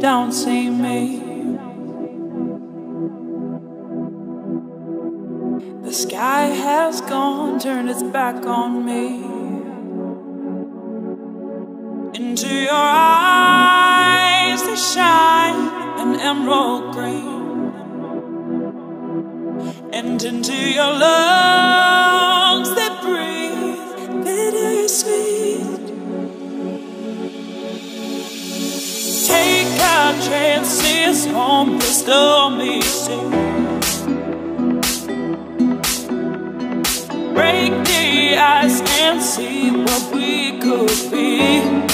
don't see me. The sky has gone, turned its back on me. Into your eyes they shine an emerald green, and into your love. home, please tell me safe. Break the ice and see what we could be.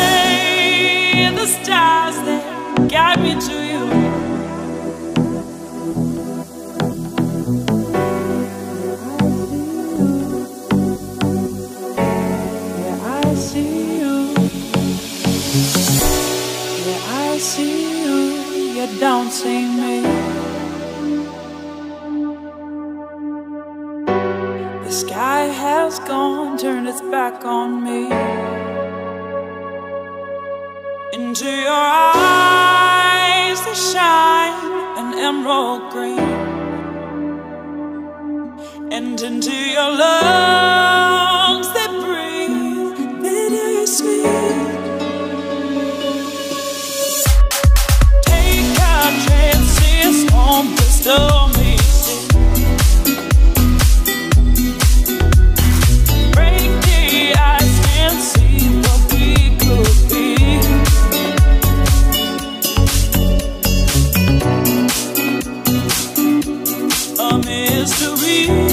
see you. Yeah, I see you. You don't see me. The sky has gone, turned its back on me. Into your eyes that shine an emerald green, and into your love. mystery.